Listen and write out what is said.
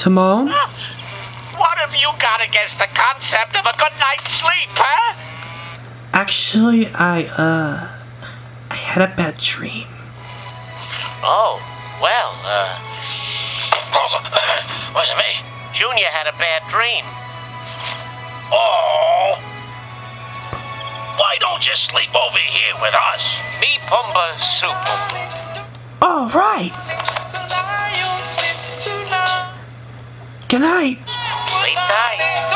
Timon? What have you got against the concept of a good night's sleep, huh? Actually, I, uh, I had a bad dream. Oh, well, uh. wasn't me. Junior had a bad dream. Oh. Why don't you sleep over here with us? Me Pumbaa Super. All right. Good night. Sleep tight.